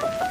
Bye.